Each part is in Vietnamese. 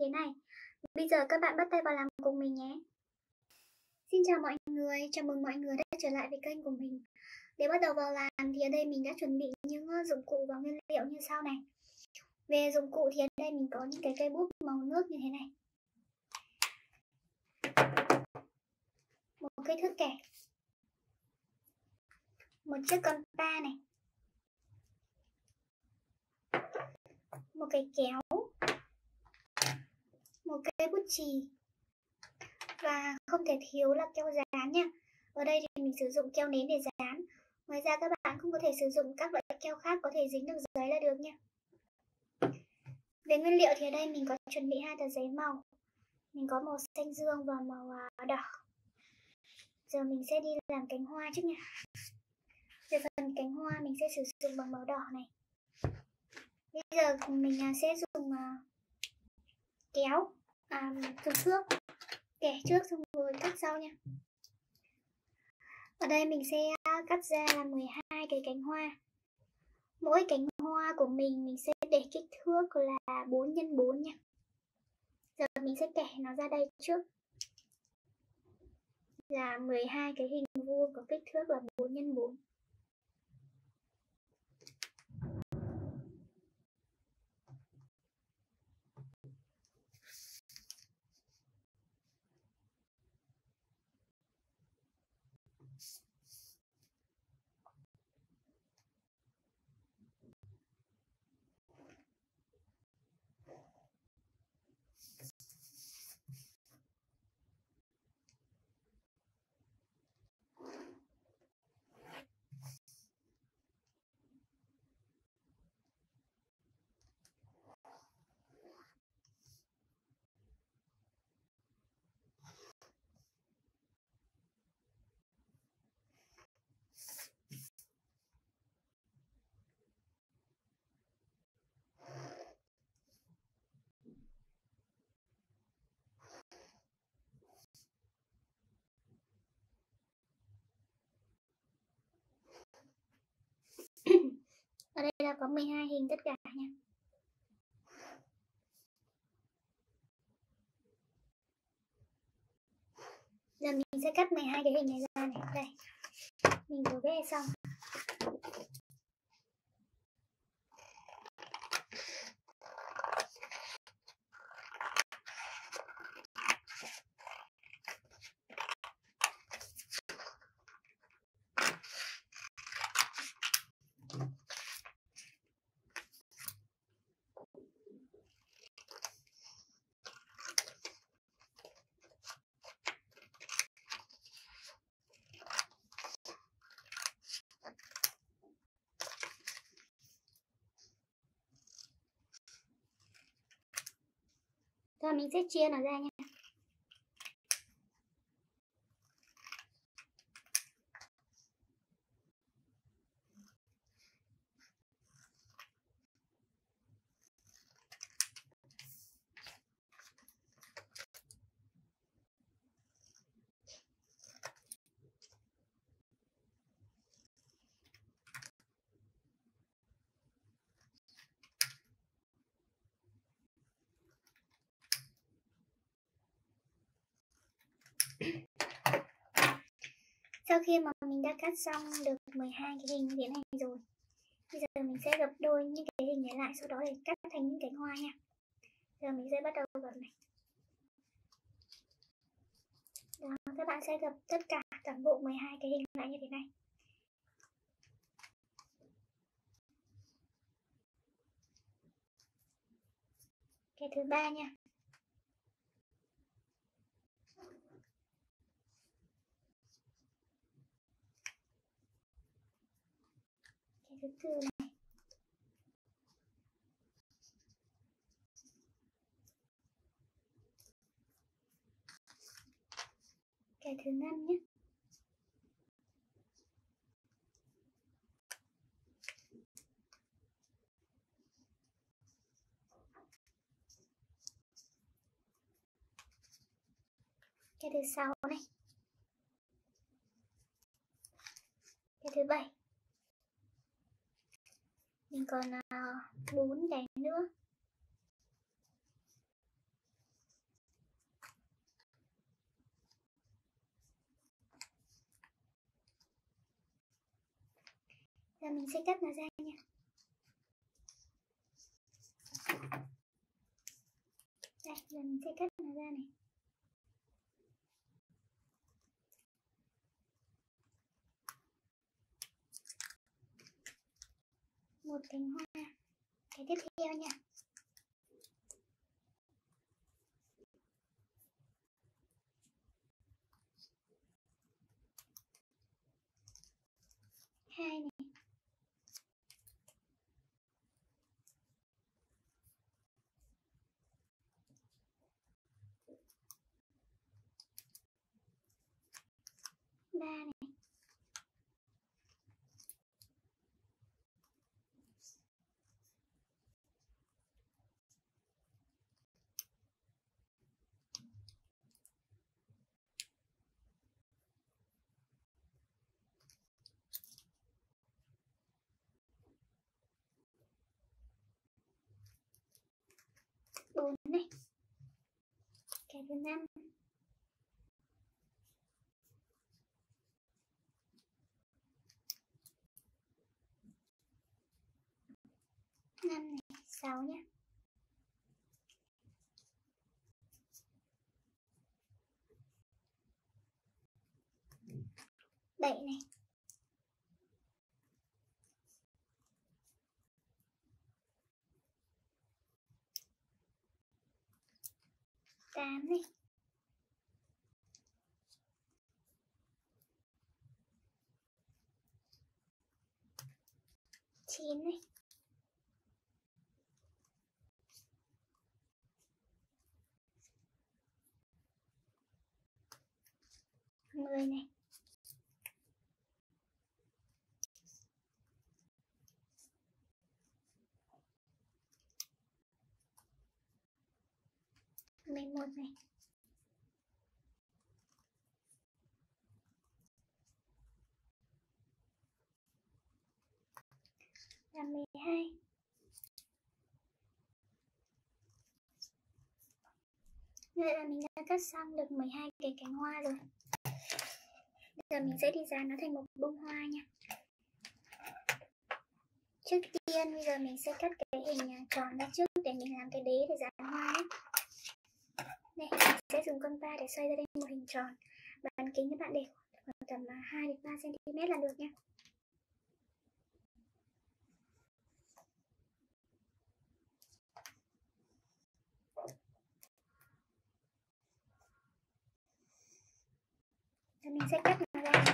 thế này. Bây giờ các bạn bắt tay vào làm cùng mình nhé. Xin chào mọi người, chào mừng mọi người đã trở lại với kênh của mình. Để bắt đầu vào làm thì ở đây mình đã chuẩn bị những ờ, dụng cụ và nguyên liệu như sau này. Về dụng cụ thì ở đây mình có những cái cây bút màu nước như thế này. Một cây thước kẻ. Một chiếc con pa này. Một cái kéo. Cây bút chì. Và không thể thiếu là keo dán nha. Ở đây thì mình sử dụng keo nến để dán. Ngoài ra các bạn cũng có thể sử dụng các loại keo khác có thể dính được giấy là được nha. Về nguyên liệu thì ở đây mình có chuẩn bị hai tờ giấy màu. Mình có màu xanh dương và màu à, đỏ. Giờ mình sẽ đi làm cánh hoa trước nha. Về phần cánh hoa mình sẽ sử dụng bằng màu đỏ này. Bây giờ mình à, sẽ dùng à, kéo, à, dùng thước kẻ trước xong rồi cắt sau nha. Ở đây mình sẽ cắt ra là 12 cái cánh hoa. Mỗi cánh hoa của mình mình sẽ để kích thước là 4 x 4 nha. Giờ mình sẽ kẻ nó ra đây trước. Là 12 cái hình vuông có kích thước là 4 x 4. Ở đây là có 12 hình tất cả nha. Giờ mình sẽ cắt 12 cái hình này ra này. Đây. Mình vừa vẽ xong. Mình sẽ chia nó ra nha. Sau khi mà mình đã cắt xong được 12 cái hình như thế này rồi Bây giờ mình sẽ gập đôi những cái hình này lại Sau đó để cắt thành những cánh hoa nha. Giờ mình sẽ bắt đầu gập này. Đó, Các bạn sẽ gập tất cả toàn bộ 12 cái hình lại như thế này. Cái thứ ba nha. Thứ tư này cái thứ năm nhé. Cái thứ sáu này. Cái thứ bảy mình còn à, bún đầy nữa. Giờ mình sẽ cắt nó ra nha. Đây, giờ mình sẽ cắt nó ra này. Một cánh hoa. Cái tiếp theo nha. 4 này cái thứ năm. Năm này sáu nhé bảy này. Tám này. Chín này. Mười này mười một này là mười hai Vậy là mình đã cắt xong được 12 cái cánh hoa rồi Bây Giờ mình sẽ đi dán nó thành một bông hoa nha Trước tiên, bây giờ mình sẽ cắt cái hình à, tròn ra trước để mình làm cái đế để dán hoa ấy. Đây, sẽ dùng con ba để xoay ra đây một hình tròn Bán kính các bạn để khoảng tầm 2 đến 3 cm là được nhé. Mình sẽ cắt nó ra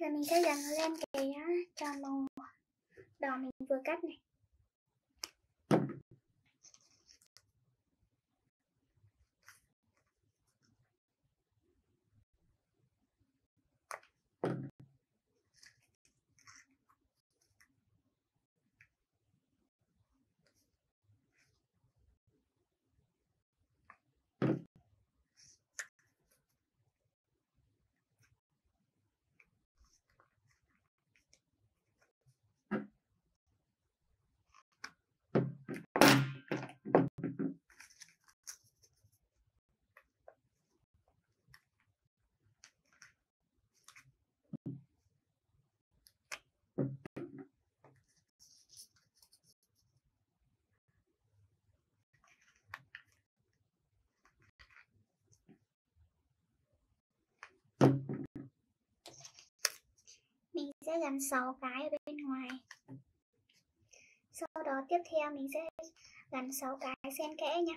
Giờ mình sẽ dán nó lên cái tròn màu đỏ mình vừa cắt này mình sẽ gắn 6 cái ở bên ngoài. Sau đó tiếp theo mình sẽ gắn 6 cái xen kẽ nha.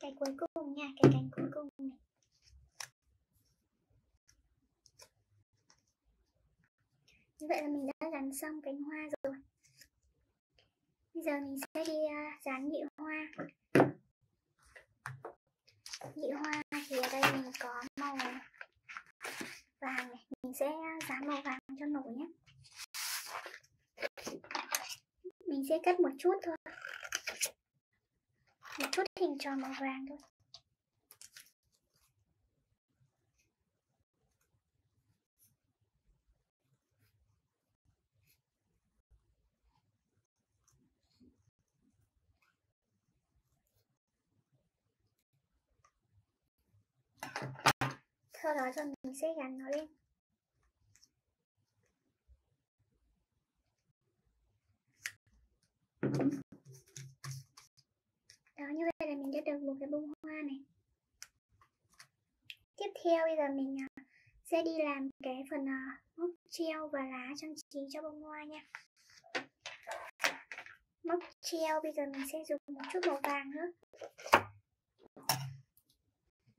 cái cuối cùng nha cái cánh cuối cùng này. Như vậy là mình đã gắn xong cánh hoa rồi. Bây giờ mình sẽ đi uh, dán nhị hoa. Nhị hoa thì ở đây mình có màu vàng này. Mình sẽ dán màu vàng cho nổi nhé. Mình sẽ cắt một chút thôi. Một chút hình tròn màu vàng thôi. Sau đó rồi mình sẽ gắn nó lên đó, như vậy là mình đã được một cái bông hoa này. Tiếp theo bây giờ mình à, sẽ đi làm cái phần à, móc treo và lá trang trí cho bông hoa nha. Móc treo, bây giờ mình sẽ dùng một chút màu vàng nữa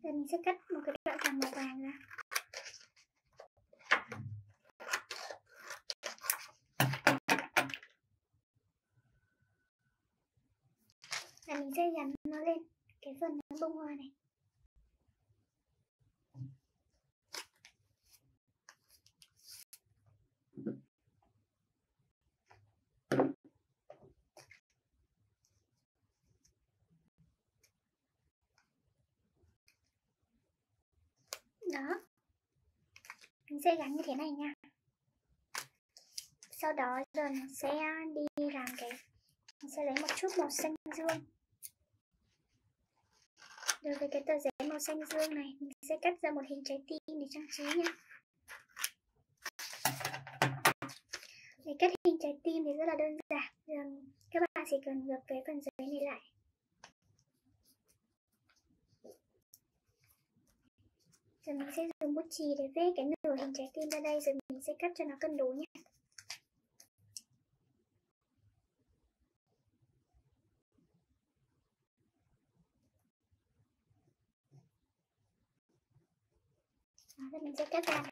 giờ mình sẽ cắt một cái đoạn vàng màu vàng ra. Là mình sẽ dán nó lên cái phần bông hoa này đó mình sẽ gắn như thế này nha. Sau đó giờ mình sẽ đi làm cái, mình sẽ lấy một chút màu xanh dương. Đối với cái tờ giấy màu xanh dương này, mình sẽ cắt ra một hình trái tim để trang trí nha. Để cắt hình trái tim thì rất là đơn giản. Giờ các bạn chỉ cần gập cái phần giấy này lại. Giờ mình sẽ dùng bút chì để vẽ cái nửa hình trái tim ra đây rồi mình sẽ cắt cho nó cân đối nhé. Đó, rồi mình sẽ cắt ra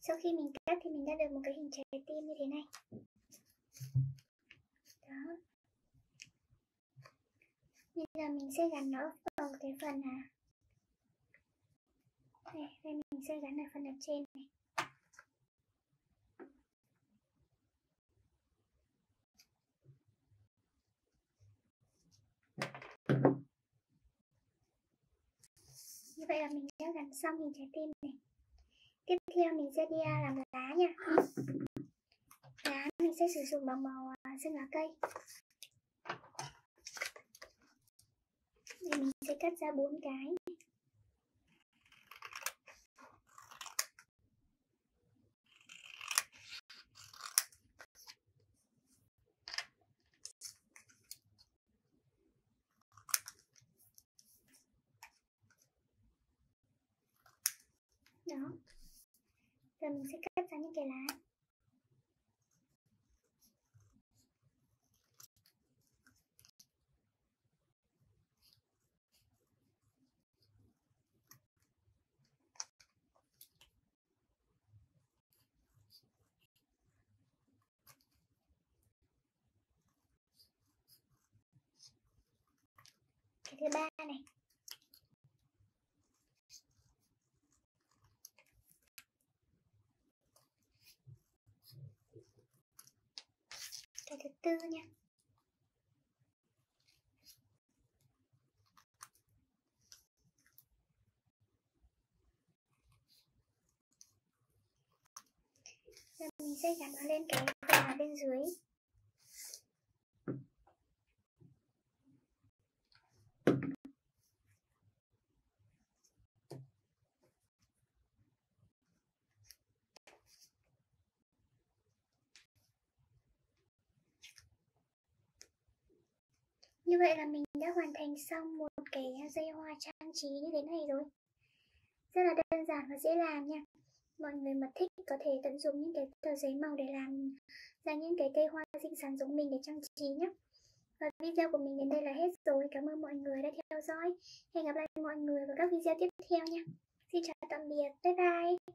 sau khi mình cắt thì mình đã được một cái hình trái tim như thế này. Đó. Bây giờ mình sẽ gắn nó vào cái phần à đây, đây mình sẽ gắn ở phần ở trên này. Như vậy là mình đã gắn xong hình trái tim này tiếp theo mình sẽ đi à, làm lá nha. Lá mình sẽ sử dụng bằng màu à, xanh lá cây. Mình sẽ cắt ra bốn cái đó rồi mình sẽ cắt ra những cái lá cái thứ ba này. Cái thứ tư nha. Mình sẽ gắn nó lên cái phần bên dưới. Như vậy là mình đã hoàn thành xong một cái dây hoa trang trí như thế này rồi Rất là đơn giản và dễ làm nha Mọi người mà thích có thể tận dụng những cái tờ giấy màu để làm ra những cái cây hoa xinh xắn giống mình để trang trí nhé và video của mình đến đây là hết rồi. Cảm ơn mọi người đã theo dõi. Hẹn gặp lại mọi người vào các video tiếp theo nha. Xin chào tạm biệt. Bye bye.